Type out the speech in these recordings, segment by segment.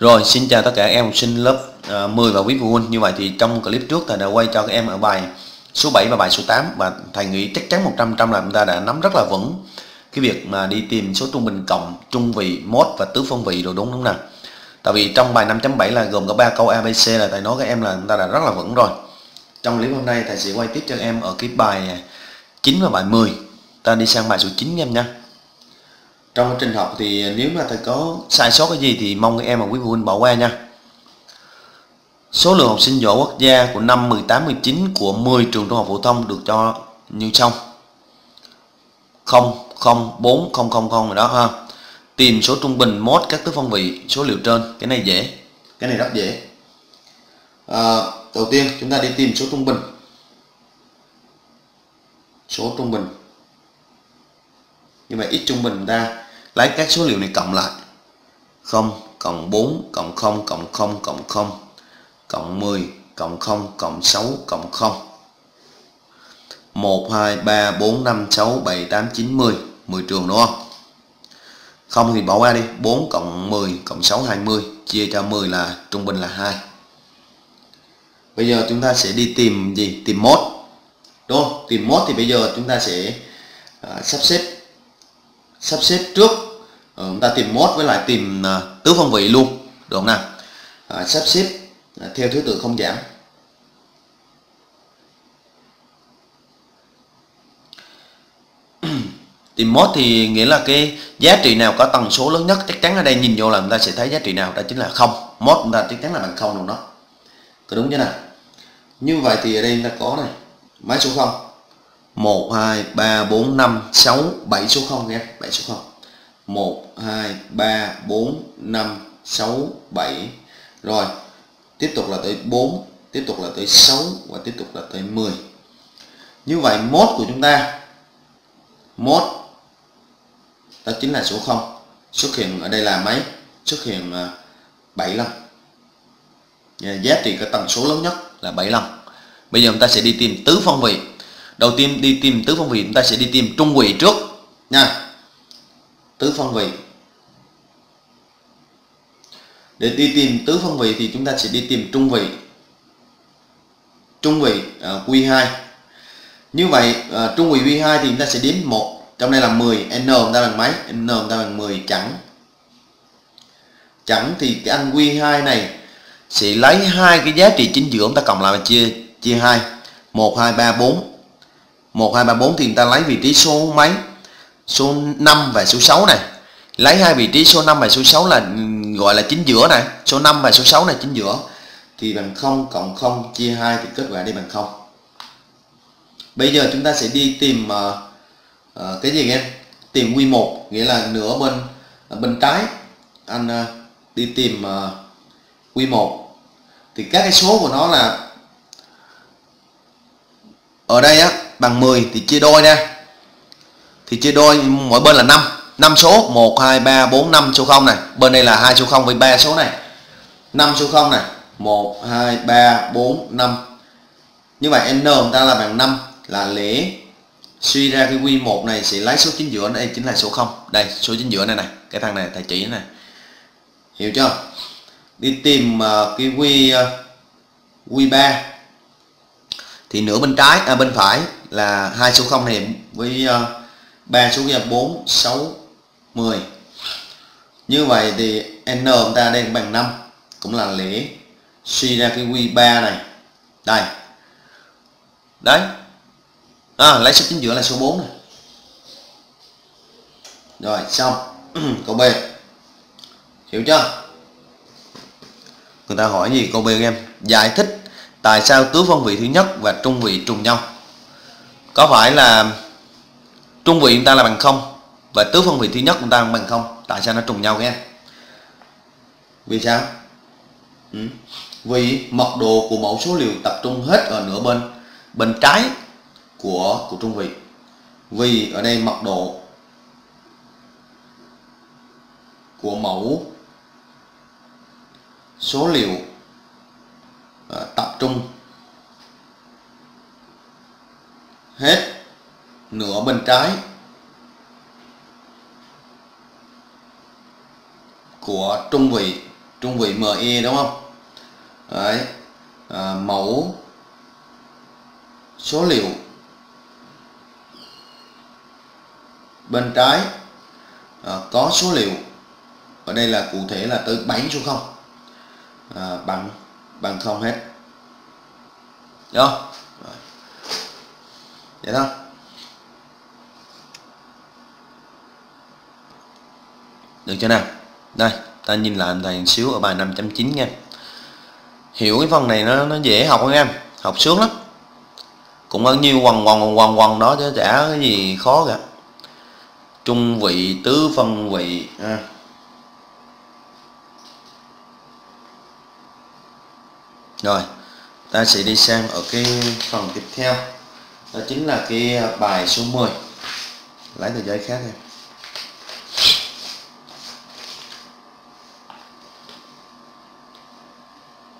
Rồi, xin chào tất cả các em học sinh lớp ờ, uh, 10 và quý phụ huynh. Như vậy thì trong clip trước thầy đã quay cho các em ở bài số 7 và bài số 8 và thầy nghĩ chắc chắn 100% là chúng ta đã nắm rất là vững cái việc mà đi tìm số trung bình cộng, trung vị, mốt và tứ phân vị rồi đúng không nào? Tại vì trong bài 5.7 là gồm có 3 câu ABC là thầy nói các em là chúng ta đã rất là vững rồi. Trong clip hôm nay thầy sẽ quay tiếp cho các em ở cái bài 9 và bài 10. Ta đi sang bài số 9 em nha trong trình học thì nếu mà thầy có sai sót cái gì thì mong các em và quý phụ huynh bỏ qua nha. Số lượng học sinh giỏi quốc gia của năm 18 19 của 10 trường trung học phổ thông được cho như sau. 0 0 4 0 0 0 rồi đó ha. Tìm số trung bình mốt các thứ phân vị số liệu trên. Cái này dễ. Cái này rất dễ. À, đầu tiên chúng ta đi tìm số trung bình. Số trung bình. Như vậy x trung bình ta lấy các số liệu này cộng lại. 0 cộng 4 cộng 0 cộng 0 cộng 0 cộng 10 cộng 0 cộng 6 cộng 0 1 2 3 4 5 6 7 8 9 10 10 trường đúng không? Không thì bỏ qua đi. 4 cộng 10 cộng 6 20 chia cho 10 là trung bình là 2 bây giờ chúng ta sẽ đi tìm gì? Tìm mốt. Đúng không? Tìm mốt thì bây giờ chúng ta sẽ à, sắp xếp sắp xếp trước ờ, chúng ta tìm mốt với lại tìm uh, tứ phân vị luôn. Được không nào? À, sắp xếp à, theo thứ tự không giảm. Tìm mốt thì nghĩa là cái giá trị nào có tần số lớn nhất chắc chắn ở đây nhìn vô là chúng ta sẽ thấy giá trị nào đó chính là không. Mốt chúng ta chắc chắn là bằng không luôn đó. Có đúng chưa nào? Như vậy thì ở đây chúng ta có này máy số 0 1 2 3 4 5 6 7 số 0 nha 7 số 0 1 2 3 4 5 6 7 rồi, tiếp tục là tới 4 tiếp tục là tới 6 và tiếp tục là tới 10 như vậy, mốt của chúng ta, mốt, đó chính là số 0 xuất hiện ở đây là mấy? Xuất hiện à, 7 lần dạ, giá trị cái tần số lớn nhất là 7 lần bây giờ chúng ta sẽ đi tìm tứ phân vị. Đầu tiên, đi tìm tứ phân vị, chúng ta sẽ đi tìm trung vị trước nha tứ phân vị để đi tìm tứ phân vị thì chúng ta sẽ đi tìm trung vị trung vị uh, Q2 như vậy uh, trung vị Q2 thì chúng ta sẽ đếm một trong đây là 10 n chúng ta bằng mấy? N chúng ta bằng 10 chẳng chẳng thì cái anh Q2 này sẽ lấy hai cái giá trị chính giữa chúng ta cộng lại và chia chia hai. 1 2 3 4 1 2 3 4 thì người ta lấy vị trí số mấy? Số 5 và số 6 này. Lấy hai vị trí số 5 và số 6 là ừ, gọi là chính giữa này. Số 5 và số 6 là chính giữa. Thì bằng 0 cộng 0 chia 2 thì kết quả đi bằng 0 bây giờ chúng ta sẽ đi tìm uh, uh, cái gì em tìm quy 1 nghĩa là nửa bên ờ, bên trái. Anh uh, đi tìm uh, quy 1 thì các cái số của nó là ở đây á bằng 10 thì chia đôi nha thì chia đôi mỗi bên là 5 5 số 1 2 3 4 5 số 0 này. Bên đây là hai số 0 với 3 số này. 5 số 0 này. 1 2 3 4 5 như vậy n chúng ta là bằng 5 là lễ suy ra cái quy 1 này sẽ lấy số chính giữa đây chính là số 0 đây số chính giữa này này. Cái thằng này thầy chỉ này. Hiểu chưa? Đi tìm uh, cái quy uh, quy 3 thì nửa bên trái à, bên phải là hai số 0 này với uh, 3 số kia 4 6 10 như vậy thì n chúng ta đang bằng 5 cũng là lễ suy ra cái quy 3 này. Đây. Đấy. À, lấy số chính giữa là số 4 này. Rồi xong. Câu B. Hiểu chưa? Người ta hỏi gì câu B em? Giải thích tại sao tứ phân vị thứ nhất và trung vị trùng nhau. Có phải là trung vị chúng ta là bằng không và tứ phân vị thứ nhất chúng ta bằng không. Tại sao nó trùng nhau nghe? Vì sao? Ừ. vì mật độ của mẫu số liệu tập trung hết ở nửa bên bên trái của của trung vị. Vì ở đây mật độ của mẫu số liệu ờ, tập trung hết nửa bên trái của trung vị trung vị ME đúng không? Đấy. À, mẫu số liệu bên trái. À, có số liệu ở đây là cụ thể là tới 7 số 0 à, bằng bằng không hết. Đó vậy thôi. Được chưa nào? Đây, ta nhìn lại thầy một xíu ở bài 5.9 nha. Hiểu cái phần này nó nó dễ học không em, học sướng lắm. Cũng bao nhiêu quần quần quần quần đó chứ chả cái gì khó cả. Trung vị, tứ phân vị à. rồi, ta sẽ đi sang ở cái phần tiếp theo. Đó chính là cái bài số 10 lấy tờ giấy khác em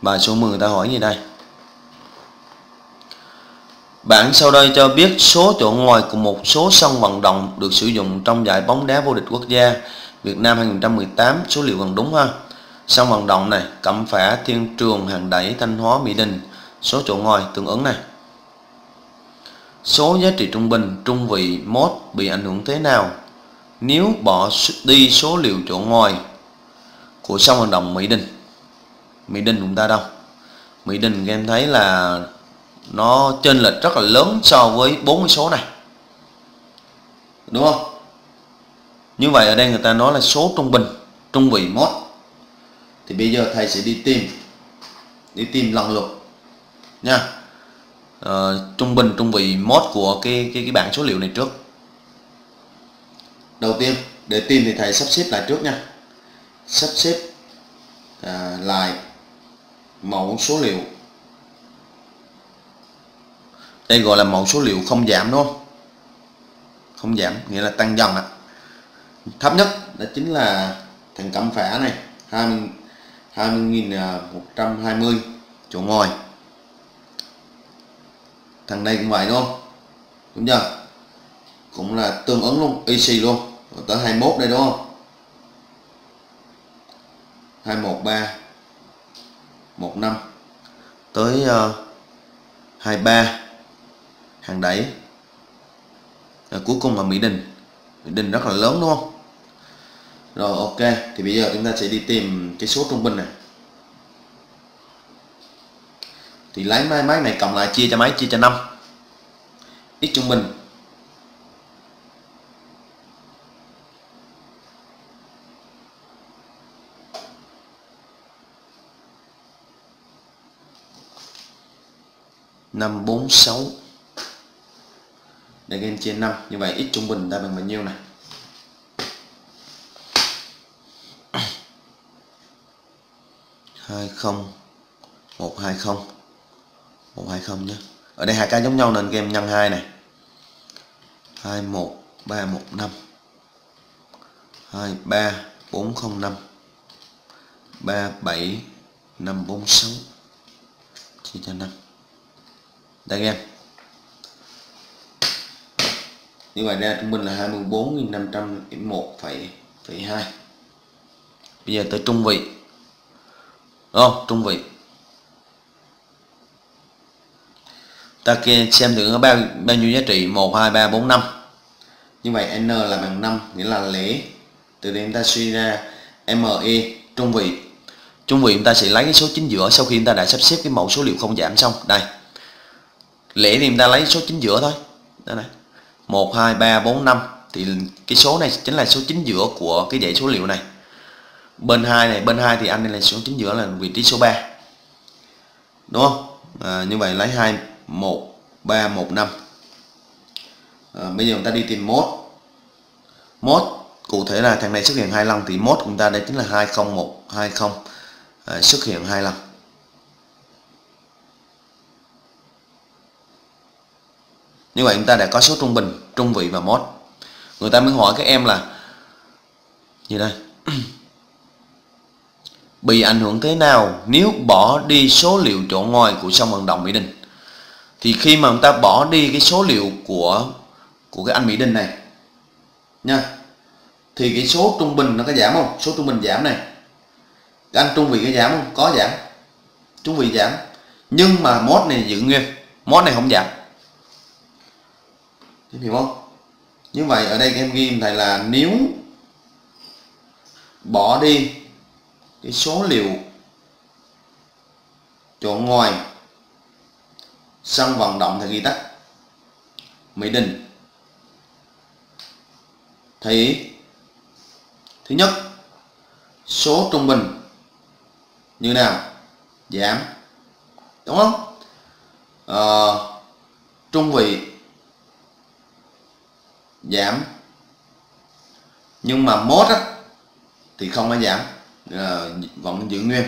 bài số 10 ta hỏi gì đây Bạn sau đây cho biết số chỗ ngồi của một số sân vận động được sử dụng trong giải bóng đá vô địch quốc gia Việt Nam 2018 số liệu gần đúng ha. Sân vận động này, Cẩm Phả, Thiên Trường, Hàng Đẩy, Thanh Hóa, Mỹ Đình, số chỗ ngồi tương ứng này. Số giá trị trung bình, trung vị, mốt bị ảnh hưởng thế nào nếu bỏ đi số liệu chỗ ngồi của sân vận động Mỹ Đình. Mỹ Đình chúng ta đâu? Mỹ Đình các em thấy là nó trên lệch rất là lớn so với 40 số này. Đúng không? Như vậy ở đây người ta nói là số trung bình trung vị mốt. Thì bây giờ thầy sẽ đi tìm đi tìm lần lượt nha. Ờ, trung bình trung vị mốt của cái cái cái bảng số liệu này trước. Đầu tiên để tìm thì thầy sắp xếp lại trước nha. Sắp xếp à, lại mẫu số liệu. Đây gọi là mẫu số liệu không giảm, đúng không? Không giảm, nghĩa là tăng dần ạ. Thấp nhất, đó chính là thằng cẩm phả này 20 20.120 chỗ ngồi. Thằng này cũng vậy, đúng không? Đúng chưa? Cũng là tương ứng luôn easy luôn. Tới 21 đây, đúng không? 213 15 tới ờ, uh, 23 hàng đẩy. À, cuối cùng là Mỹ Đình. Mỹ Đình rất là lớn đúng không? Rồi ok. Thì bây giờ chúng ta sẽ đi tìm cái số trung bình này. Thì lấy máy máy này cộng lại chia cho máy chia cho 5 x trung bình. Năm bốn sáu. Để game trên 5 như vậy x trung bình ta bằng bao nhiêu này? hai không, một hai không. một hai không nhé. Ở đây hai cái giống nhau nên game nhân hai này. hai một, ba một năm. hai ba, bốn không năm. ba bảy, năm bốn sáu. Chia cho năm đây anh em. Như vậy ra trung bình là 24.501,2 bây giờ tới trung vị. Đúng không? Trung vị. Ta kia xem thử có bao bao nhiêu giá trị. 1 2 3 4 5 như vậy n là bằng 5 nghĩa là lễ từ đây chúng ta suy ra ME trung vị. Trung vị chúng ta sẽ lấy cái số chính giữa sau khi chúng ta đã sắp xếp cái mẫu số liệu không giảm xong. Đây lễ thì người ta lấy số chính giữa thôi. Đây này. 1 2 3 4 5 thì cái số này chính là số chính giữa của cái dãy số liệu này. Bên hai này bên hai thì anh đây là số chính giữa là vị trí số 3 đúng không? À, như vậy lấy 2 1 3 1 5 à, bây giờ chúng ta đi tìm mốt. Mốt cụ thể là thằng này xuất hiện hai lần thì mốt của chúng ta đây chính là 20120 à, xuất hiện hai lần như vậy chúng ta đã có số trung bình, trung vị và mốt. Người ta mới hỏi các em là như đây? Bị ảnh hưởng thế nào nếu bỏ đi số liệu chỗ ngồi của sông vận động Mỹ Đình? Thì khi mà chúng ta bỏ đi cái số liệu của của cái anh Mỹ Đình này, nha, thì cái số trung bình nó có giảm không? Số trung bình giảm này. Anh trung vị có giảm không? Có giảm. Trung vị giảm. Nhưng mà mốt này giữ nguyên. Mốt này không giảm em hiểu không? Như vậy ở đây em ghi thầy là nếu bỏ đi cái số liệu chỗ ngoài sân vận động thì ghi tắt. Mỹ Đình. Thì thứ nhất số trung bình như nào? Giảm. Đúng không? À, trung vị giảm. Nhưng mà mốt á, thì không có giảm à, vẫn giữ nguyên.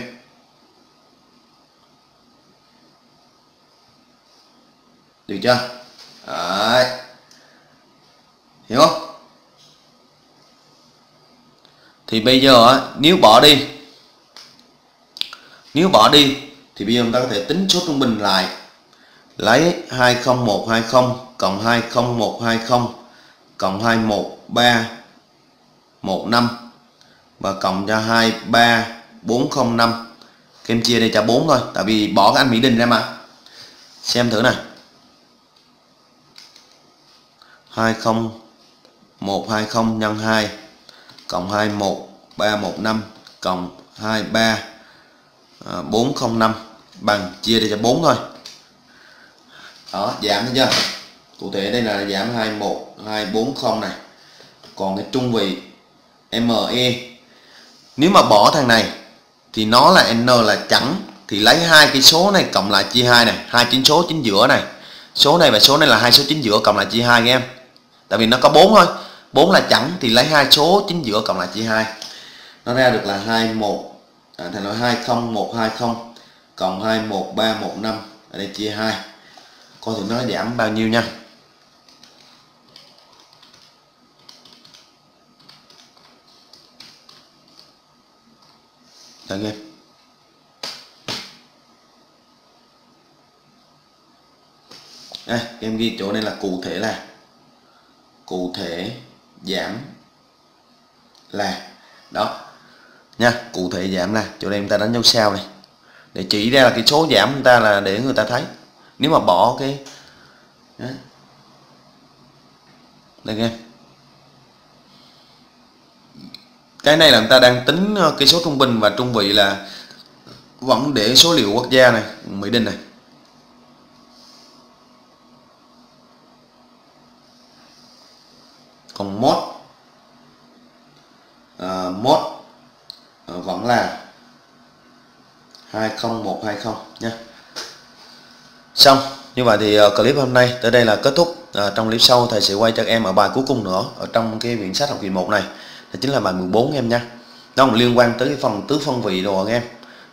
Được chưa? Đấy. hiểu không? Thì bây giờ nếu bỏ đi nếu bỏ đi thì bây giờ chúng ta có thể tính số trung bình lại. Lấy 20120 cộng 20120 cộng 21315 và cộng cho 23405 các em chia đây cho 4 thôi tại vì bỏ cái anh Mỹ Đình ra mà. Xem thử này 20120 nhân 2 cộng 21315 cộng 23 à, 405 bằng chia đi cho 4 thôi. Đó giảm thấy chưa? Cụ thể đây là giảm 21 240 này. Còn cái trung vị ME nếu mà bỏ thằng này thì nó là N là trắng thì lấy hai cái số này cộng lại chia hai này hai chính số chính giữa này. Số này và số này là hai số chính giữa cộng lại chia hai các em. Tại vì nó có 4 thôi 4 là trắng thì lấy hai số chính giữa cộng lại chia hai. Nó ra được là 21 à, thành là 20120 cộng 21315 ở đây chia 2 coi thử nó giảm bao nhiêu nha. Đợi em đây em ghi chỗ này là cụ thể là, cụ thể giảm là, đó. Nha, cụ thể giảm là, chỗ đây chúng ta đánh dấu sao này. Để chỉ ra là cái số giảm chúng ta là để người ta thấy. Nếu mà bỏ cái đây nghe. Cái này là người ta đang tính ờ, cái số trung bình và trung vị là vẫn để số liệu quốc gia này Mỹ Đình này. Còn mốt à, mốt à, vẫn là 20120 nha. Xong như vậy thì uh, clip hôm nay tới đây là kết thúc. Uh, trong clip sau thầy sẽ quay cho em ở bài cuối cùng nữa ở trong cái quyển sách học kỳ 1 này đó chính là bài 14 em nha. Nó còn liên quan tới cái phần tứ phân vị đồ em.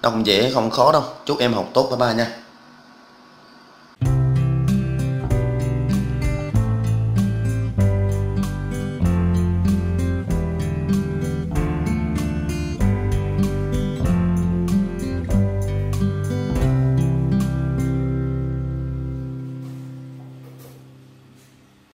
Nó cũng dễ không khó đâu. Chúc em học tốt bye bye nha.